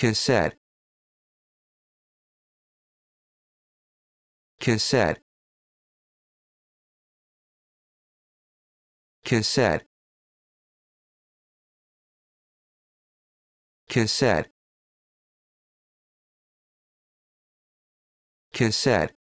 cassette. Cassette. Cassette. Cassette. Cassette.